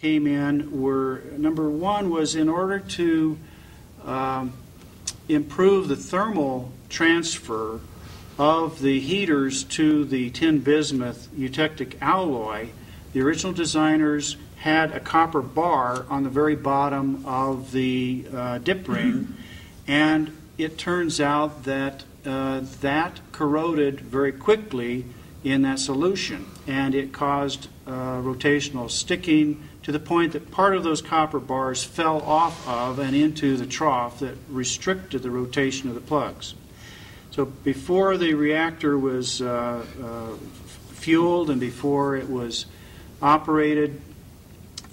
came in were number one was in order to um, improve the thermal transfer of the heaters to the tin bismuth eutectic alloy. The original designers had a copper bar on the very bottom of the uh, dip ring, and it turns out that uh, that corroded very quickly in that solution, and it caused uh, rotational sticking to the point that part of those copper bars fell off of and into the trough that restricted the rotation of the plugs. So before the reactor was uh, uh, fueled and before it was operated,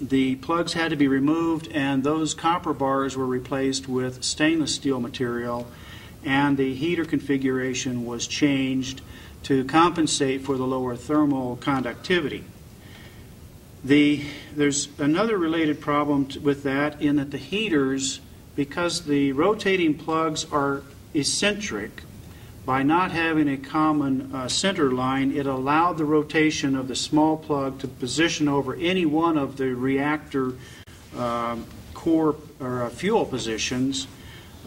the plugs had to be removed and those copper bars were replaced with stainless steel material and the heater configuration was changed to compensate for the lower thermal conductivity. The, there's another related problem with that in that the heaters, because the rotating plugs are eccentric, by not having a common uh, center line, it allowed the rotation of the small plug to position over any one of the reactor um, core or uh, fuel positions.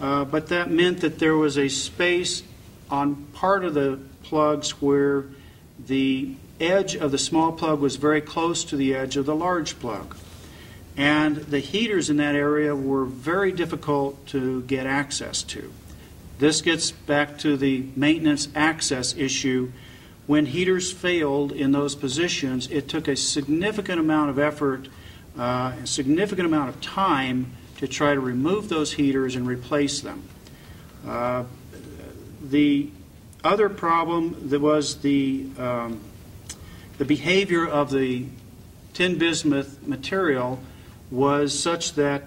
Uh, but that meant that there was a space on part of the plugs where the edge of the small plug was very close to the edge of the large plug. And the heaters in that area were very difficult to get access to. This gets back to the maintenance access issue. When heaters failed in those positions, it took a significant amount of effort, uh, a significant amount of time to try to remove those heaters and replace them. Uh, the other problem that was the um, the behavior of the tin bismuth material was such that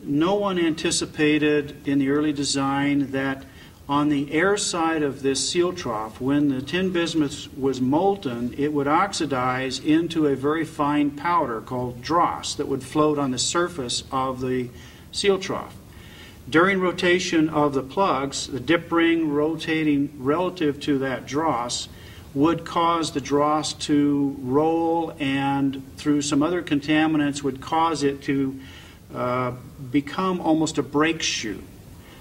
no one anticipated in the early design that on the air side of this seal trough, when the tin bismuth was molten, it would oxidize into a very fine powder called dross that would float on the surface of the seal trough. During rotation of the plugs, the dip ring rotating relative to that dross would cause the dross to roll and through some other contaminants would cause it to uh, become almost a brake shoe.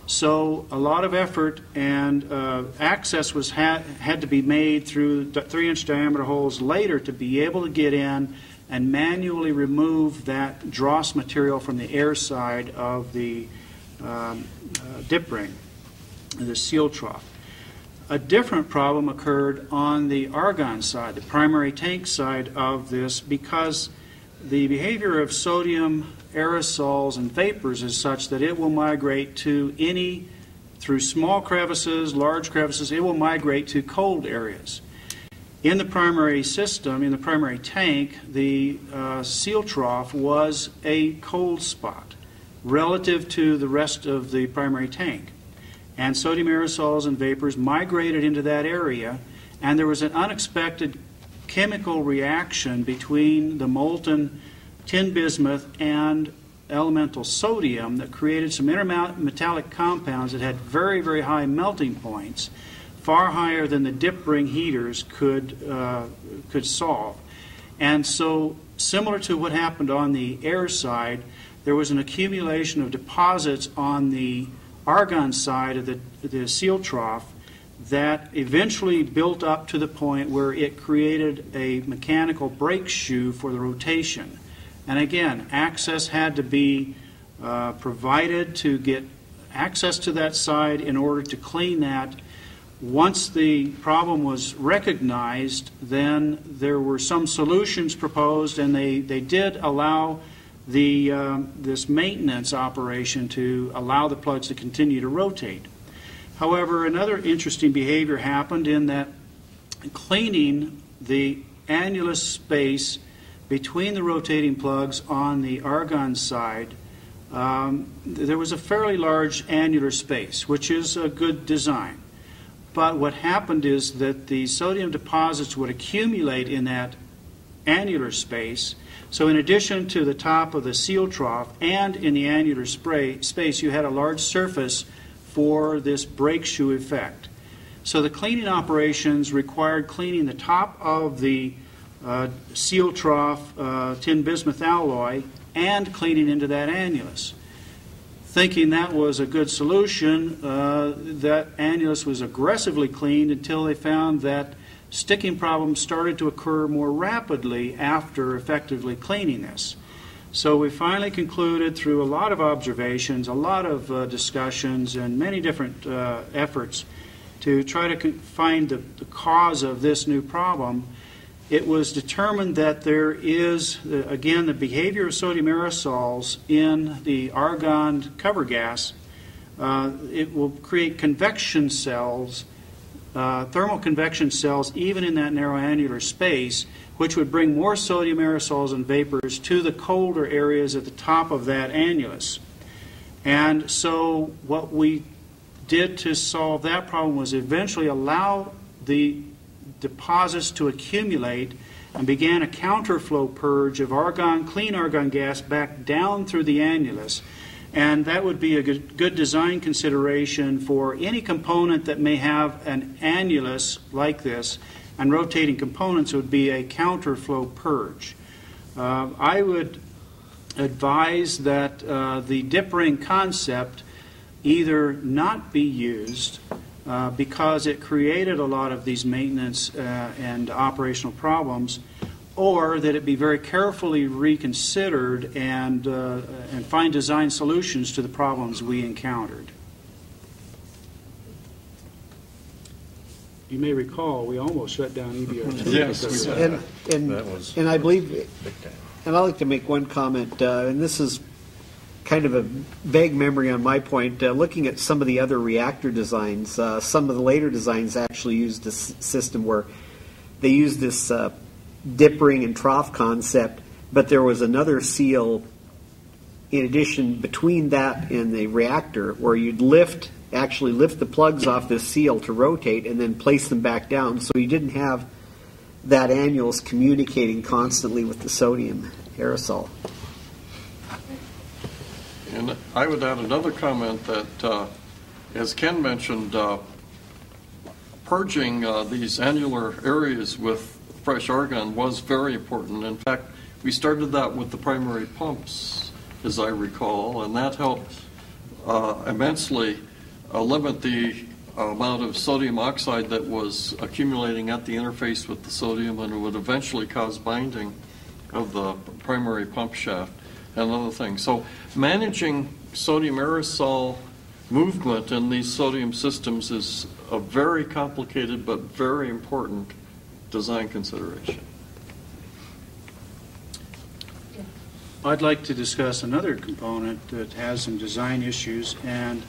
So a lot of effort and uh, access was ha- had to be made through three-inch diameter holes later to be able to get in and manually remove that dross material from the air side of the um, uh, dip ring, the seal trough. A different problem occurred on the argon side, the primary tank side of this, because the behavior of sodium aerosols and vapors is such that it will migrate to any, through small crevices, large crevices, it will migrate to cold areas. In the primary system, in the primary tank, the uh, seal trough was a cold spot relative to the rest of the primary tank and sodium aerosols and vapors migrated into that area, and there was an unexpected chemical reaction between the molten tin bismuth and elemental sodium that created some intermetallic compounds that had very, very high melting points, far higher than the dip ring heaters could, uh, could solve. And so, similar to what happened on the air side, there was an accumulation of deposits on the argon side of the, the seal trough that eventually built up to the point where it created a mechanical brake shoe for the rotation. And again, access had to be uh, provided to get access to that side in order to clean that. Once the problem was recognized, then there were some solutions proposed, and they, they did allow the, uh, this maintenance operation to allow the plugs to continue to rotate. However, another interesting behavior happened in that cleaning the annulus space between the rotating plugs on the argon side, um, there was a fairly large annular space, which is a good design. But what happened is that the sodium deposits would accumulate in that annular space so, in addition to the top of the seal trough and in the annular spray, space, you had a large surface for this brake shoe effect. So, the cleaning operations required cleaning the top of the uh, seal trough uh, tin bismuth alloy and cleaning into that annulus. Thinking that was a good solution, uh, that annulus was aggressively cleaned until they found that sticking problems started to occur more rapidly after effectively cleaning this. So we finally concluded through a lot of observations, a lot of uh, discussions, and many different uh, efforts to try to find the, the, cause of this new problem. It was determined that there is, uh, again, the behavior of sodium aerosols in the argon cover gas. Uh, it will create convection cells, uh, thermal convection cells, even in that narrow annular space which would bring more sodium aerosols and vapors to the colder areas at the top of that annulus. And so, what we did to solve that problem was eventually allow the deposits to accumulate and began a counterflow purge of argon, clean argon gas back down through the annulus. And that would be a good, good design consideration for any component that may have an annulus like this and rotating components would be a counterflow purge. Uh, I would advise that uh, the dip ring concept either not be used uh, because it created a lot of these maintenance uh, and operational problems, or that it be very carefully reconsidered and, uh, and find design solutions to the problems we encountered. you may recall, we almost shut down EBR2. Yes, because- we did. And, and, That was- and I believe, and I'd like to make one comment, uh, and this is kind of a vague memory on my point. Uh, looking at some of the other reactor designs, uh, some of the later designs actually used this system where they used this uh, dip ring and trough concept, but there was another seal in addition between that and the reactor where you'd lift actually lift the plugs off this seal to rotate and then place them back down so you didn't have that annulus communicating constantly with the sodium aerosol. And I would add another comment that, uh, as Ken mentioned, uh, purging uh, these annular areas with fresh argon was very important. In fact, we started that with the primary pumps, as I recall, and that helped uh, immensely uh, limit the amount of sodium oxide that was accumulating at the interface with the sodium and would eventually cause binding of the primary pump shaft and other things. So managing sodium aerosol movement in these sodium systems is a very complicated but very important design consideration. I'd like to discuss another component that has some design issues, and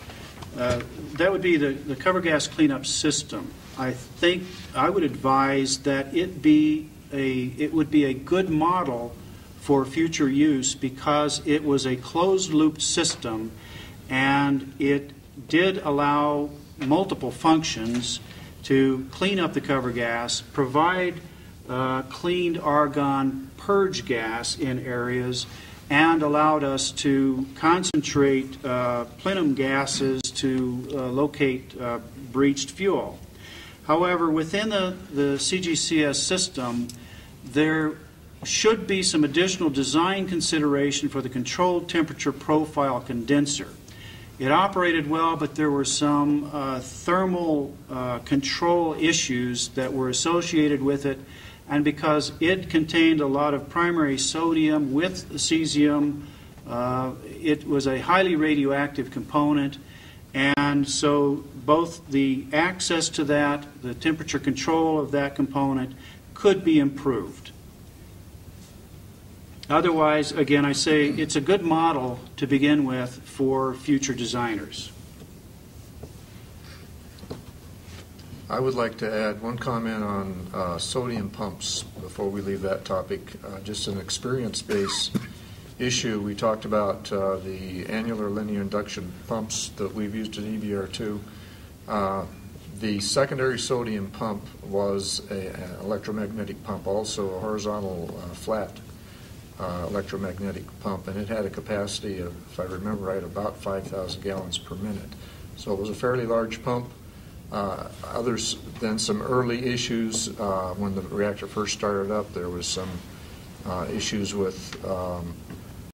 uh, that would be the, the cover gas cleanup system. I think I would advise that it be a it would be a good model for future use because it was a closed loop system and it did allow multiple functions to clean up the cover gas, provide uh, cleaned argon purge gas in areas, and allowed us to concentrate uh, plenum gases to uh, locate uh, breached fuel. However, within the, the CGCS system, there should be some additional design consideration for the controlled temperature profile condenser. It operated well, but there were some uh, thermal uh, control issues that were associated with it and because it contained a lot of primary sodium with cesium, uh, it was a highly radioactive component. And so both the access to that, the temperature control of that component, could be improved. Otherwise, again, I say it's a good model to begin with for future designers. I would like to add one comment on uh, sodium pumps before we leave that topic. Uh, just an experience-based issue. We talked about uh, the annular linear induction pumps that we've used in EBR2. Uh, the secondary sodium pump was a, an electromagnetic pump, also a horizontal uh, flat uh, electromagnetic pump, and it had a capacity of, if I remember right, about 5,000 gallons per minute. So it was a fairly large pump. Uh, others than some early issues uh, when the reactor first started up, there was some uh, issues with um,